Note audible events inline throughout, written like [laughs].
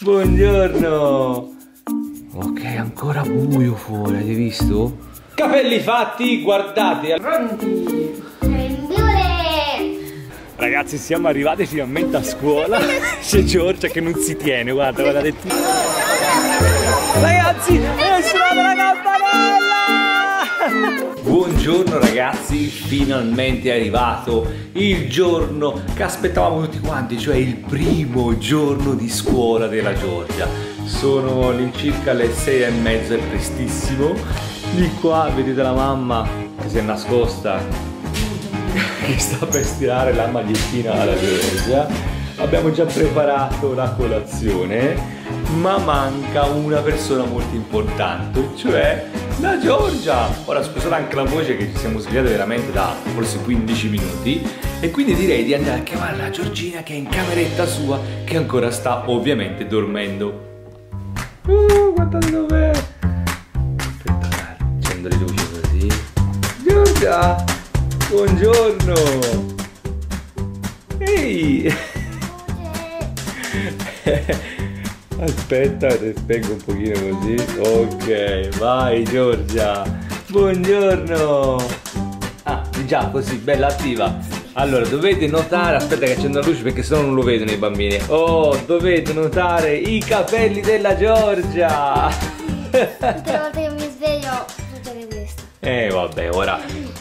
Buongiorno. Ok, ancora buio fuori, avete visto? Capelli fatti, guardate. Pronti? Ragazzi, siamo arrivati finalmente a scuola. [laughs] C'è Giorgia che non si tiene, guarda, guardate. Ragazzi, è suonata la campanella! Buongiorno ragazzi, finalmente è arrivato il giorno che aspettavamo tutti quanti, cioè il primo giorno di scuola della Giorgia. Sono all'incirca le sei e mezza, è prestissimo. Di qua vedete la mamma che si è nascosta [laughs] che sta per stirare la magliettina alla Giorgia. Abbiamo già preparato la colazione, ma manca una persona molto importante, cioè la Giorgia. Ora scusate anche la voce che ci siamo svegliati veramente da forse 15 minuti e quindi direi di andare a chiamare la Giorgina che è in cameretta sua che ancora sta ovviamente dormendo. Uh, guardate dov'è! Aspetta, accendo le luci così. Giorgia! Buongiorno! Ehi! [laughs] Aspetta, ti spengo un pochino così. Ok, vai Giorgia! Buongiorno! Ah, già così, bella attiva. Allora, dovete notare, aspetta che accendo la luce perché sennò non lo vedono i bambini. Oh, dovete notare i capelli della Giorgia! Tutte le volte che mi sveglio, succede questo. Eh vabbè, ora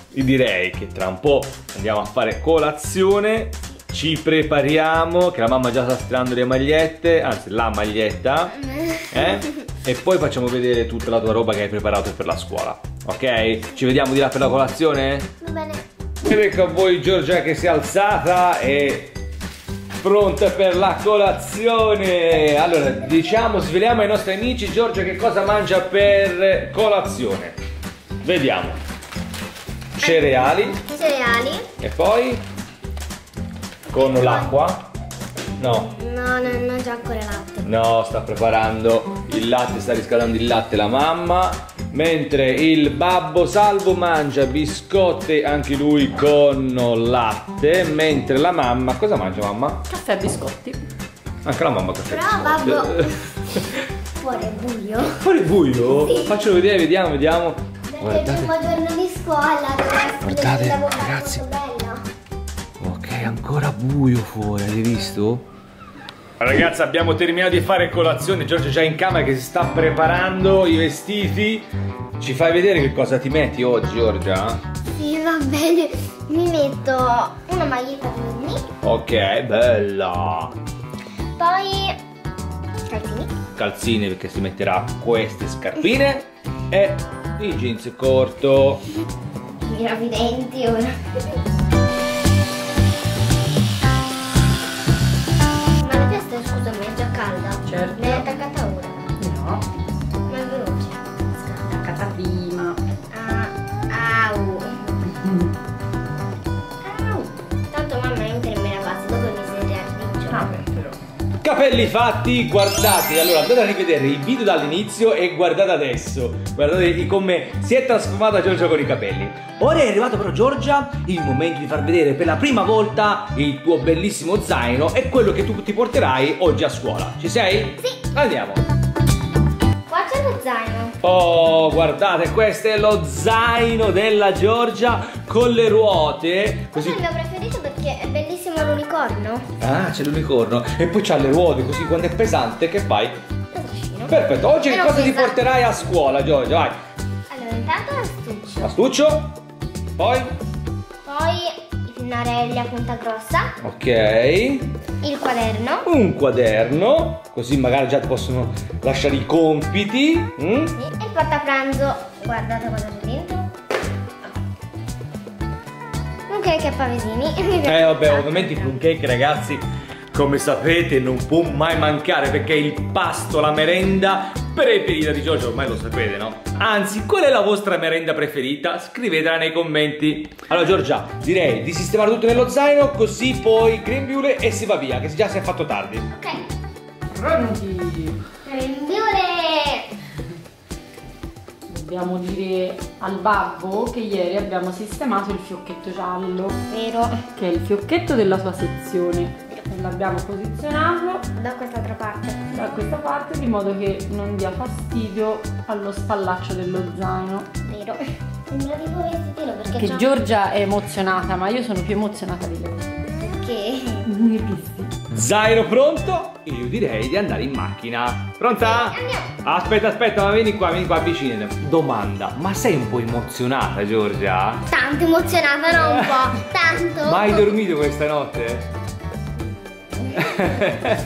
direi che tra un po' andiamo a fare colazione. Ci prepariamo, che la mamma già sta stirando le magliette, anzi la maglietta. [laughs] Eh? E poi facciamo vedere tutta la tua roba che hai preparato per la scuola. Ok? Ci vediamo di là per la colazione? Va bene. Ecco a voi Giorgia che si è alzata e pronta per la colazione. Allora, diciamo, sveliamo ai nostri amici Giorgia che cosa mangia per colazione. Vediamo. Cereali Cereali. e poi con l'acqua. No, No, no, non c'è ancora latte. no, sta preparando il latte, sta riscaldando il latte la mamma. Mentre il babbo Salvo mangia biscotti anche lui con latte. Mentre la mamma, cosa mangia mamma? Caffè e biscotti. Anche la mamma caffè. Però, biscotti. babbo- [laughs] Fuori è buio. Fuori è buio? Sì. Faccelo vedere, vediamo, vediamo. Perché il Guardate. primo giorno di scuola Guardate, ragazzi. Ancora buio fuori, hai visto? Ragazzi, abbiamo terminato di fare colazione. Giorgio è già in camera che si sta preparando i vestiti. Ci fai vedere che cosa ti metti oggi, Giorgia? Sì, va bene. Mi metto una maglietta così, Ok, bella. poi calzini. Calzini perché si metterà queste scarpine e i jeans corto. Mi lavo i denti ora. Certo. Capelli fatti, guardate, allora andate a rivedere il video dall'inizio e guardate adesso. Guardate come si è trasformata Giorgia con i capelli. Ora è arrivato però Giorgia il momento di far vedere per la prima volta il tuo bellissimo zaino e quello che tu ti porterai oggi a scuola. Ci sei? Sì. Andiamo. Qua c'è lo zaino. Oh, guardate, questo è lo zaino della Giorgia con le ruote. Questo Così è il mio preferito bellissimo l'unicorno. Ah, c'è l'unicorno e poi c'ha le ruote così quando è pesante che fai? Lo trascino. Perfetto, oggi che cosa ti porterai a scuola, Giorgia? Vai. Allora, intanto l'astuccio. Astuccio. Poi. Poi i pennarelli a punta grossa. Ok. Il quaderno. Un quaderno. Così magari già ti possono lasciare i compiti. mm? Sì, E il portapranzo. Guardate cosa cake a pavesini. [laughs] Eh vabbè, ovviamente i plum cake ragazzi, come sapete non può mai mancare perché è il pasto, la merenda preferita di Giorgio, ormai lo sapete, no? Anzi, qual è la vostra merenda preferita? Scrivetela nei commenti. Allora Giorgia, direi di sistemare tutto nello zaino così poi grembiule e si va via, che già si è fatto tardi. ok. Pronti? Grembiule. Dobbiamo dire al babbo che ieri abbiamo sistemato il fiocchetto giallo, Vero. che è il fiocchetto della sua sezione. l'abbiamo posizionato Da quest'altra parte. da questa parte di modo che non dia fastidio allo spallaccio dello zaino. Vero. Sembra tipo vestitino perché Che Giorgia è emozionata, ma io sono più emozionata di lei. Perché? Non mi visti. Zaino pronto? Io direi di andare in macchina. Pronta? Andiamo. Aspetta, aspetta, ma vieni qua, vieni qua vicino. Domanda, ma sei un po' emozionata, Giorgia? Tanto emozionata, no un po'. [laughs] Tanto. Ma hai dormito questa notte? [laughs]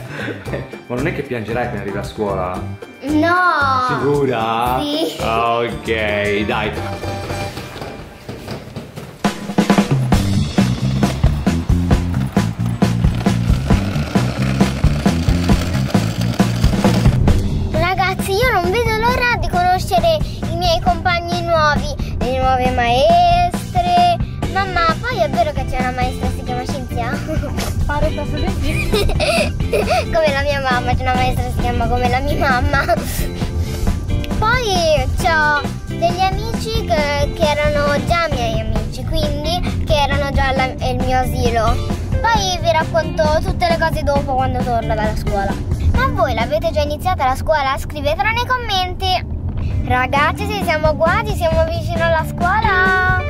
ma non è che piangerai appena arrivi a scuola? No. Sicura? Sì. Ok, dai. Nuove maestre. Mamma, poi è vero che c'è una maestra che si chiama Cinzia? [laughs] Pare proprio di sì. [laughs] come la mia mamma, c'è una maestra che si chiama come la mia mamma. Poi ho degli amici che, che erano già miei amici, quindi che erano già alla- il mio asilo. Poi vi racconto tutte le cose dopo quando torno dalla scuola. Ma voi l'avete già iniziata la scuola? Scrivetelo nei commenti. Ragazzi, se siamo quasi, siamo vicino alla scuola.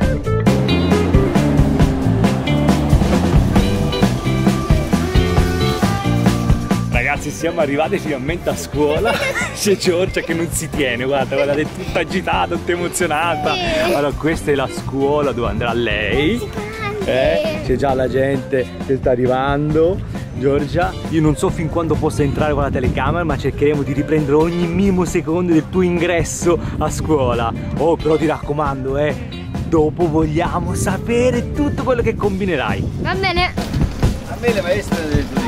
Ragazzi, siamo arrivati finalmente a scuola. [laughs] C'è Giorgia che non si tiene, guarda, guarda, è tutta agitata, tutta emozionata. Allora, questa è la scuola dove andrà lei. Eh, c'è già la gente che sta arrivando. Giorgia, io non so fin quando possa entrare con la telecamera, ma cercheremo di riprendere ogni minimo secondo del tuo ingresso a scuola. Oh, però ti raccomando, eh, dopo vogliamo sapere tutto quello che combinerai. Va bene. A me le maestre le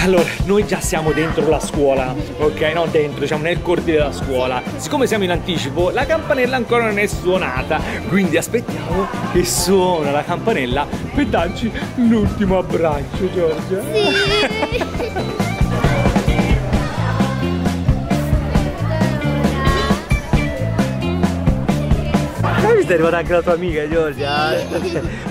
Allora, noi già siamo dentro la scuola, ok? Non dentro, siamo nel cortile della scuola. Siccome siamo in anticipo, la campanella ancora non è suonata, quindi aspettiamo che suona la campanella per darci l'ultimo abbraccio, Giorgia. Visto è arrivata anche la tua amica, Giorgia?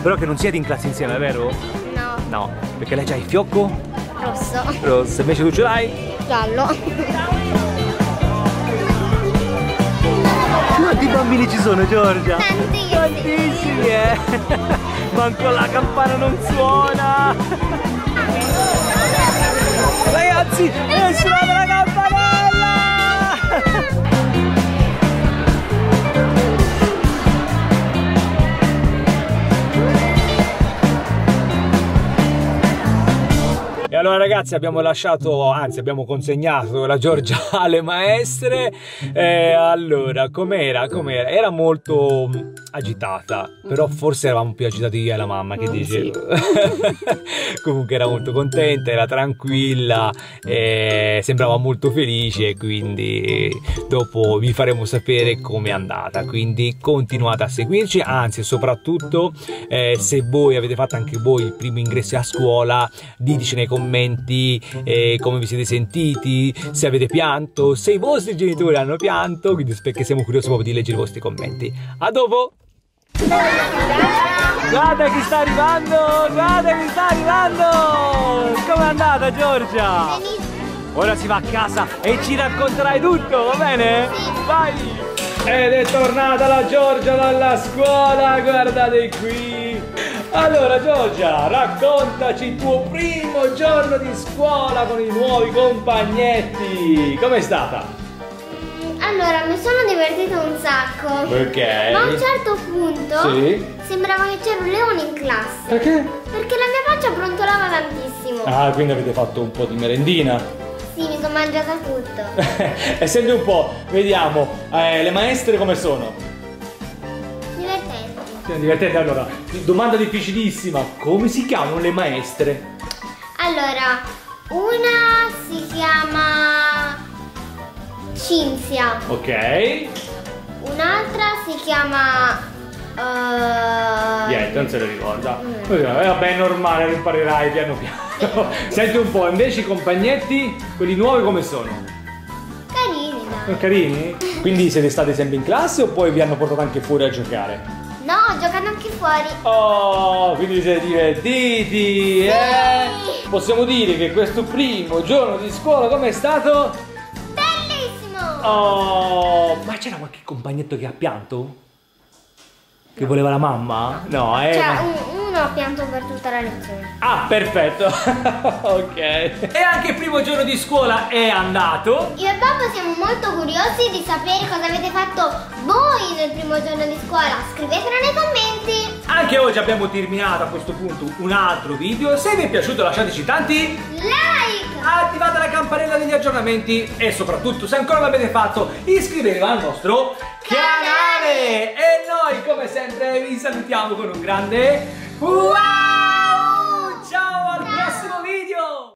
Però che non siete in classe insieme, vero? No, No, perché lei c'ha il fiocco rosso. rosso, invece tu ce l'hai? Giallo. Quanti bambini ci sono, Giorgia? Tantissimi. Tantissimi, eh! Manco la campana non suona! Ragazzi, è suonata la campanella! Allora ragazzi abbiamo lasciato, anzi abbiamo consegnato la Giorgia [laughs] alle maestre. E allora, com'era? Com'era? Era molto mm, agitata, però forse eravamo più agitati io e la mamma, che Mm, dice? sì. [laughs] Comunque era molto contenta, era tranquilla, e sembrava molto felice, quindi dopo vi faremo sapere com'è andata. Quindi continuate a seguirci, anzi soprattutto eh, se voi avete fatto anche voi il primo ingresso a scuola, diteci nei commenti eh, come vi siete sentiti, se avete pianto, se i vostri genitori hanno pianto, quindi perché siamo curiosi proprio di leggere i vostri commenti. A dopo! Guarda chi sta arrivando! Guarda chi sta arrivando! Com'è andata Giorgia? Benissimo. Ora si va a casa e ci racconterai tutto, va bene? Vai! Ed è tornata la Giorgia dalla scuola, guardate qui! Allora Giorgia, raccontaci il tuo primo giorno di scuola con i nuovi compagnetti! Com'è stata? Allora, mi sono divertita un sacco. Perché? Ma a un certo punto Sì. sembrava che c'era un leone in classe. Perché? Perché la mia faccia brontolava tantissimo. Ah, quindi avete fatto un po' di merendina? Sì, mi sono mangiata tutto. [laughs] e senti un po', vediamo, eh, le maestre come sono? Divertente. Allora, domanda difficilissima, come si chiamano le maestre? Allora, una si chiama Cinzia, Ok, un'altra si chiama eh, niente, non se lo ricorda. Mm. Eh, Vabbè, è normale, lo imparerai piano piano. [laughs] Senti un po', invece i compagnetti, quelli nuovi come sono? carini, dai. Carini? Quindi siete stati sempre in classe o poi vi hanno portato anche fuori a giocare? No, giocano anche fuori. Oh, quindi vi siete divertiti, eh? Possiamo dire che questo primo giorno di scuola com'è stato? Bellissimo! Oh, ma c'era qualche compagnetto che ha pianto? Che voleva la mamma? No, eh. Cioè, ma- un- ha pianto per tutta la lezione. Ah, perfetto. [laughs] ok. E anche il primo giorno di scuola è andato. Io e papà siamo molto curiosi di sapere cosa avete fatto voi nel primo giorno di scuola. Scrivetelo nei commenti. Anche oggi abbiamo terminato a questo punto un altro video. Se vi è piaciuto lasciateci tanti Like! attivate la campanella degli aggiornamenti e soprattutto se ancora non l'avete fatto iscrivetevi al nostro canale e noi come sempre vi salutiamo con un grande Wow!